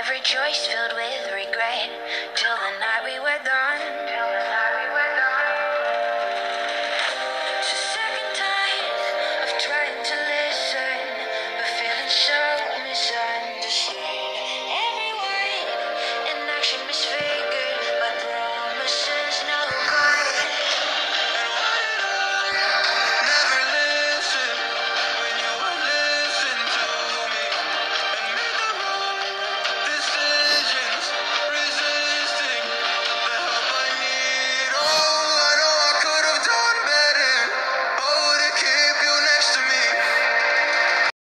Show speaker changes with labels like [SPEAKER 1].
[SPEAKER 1] every choice filled with regret.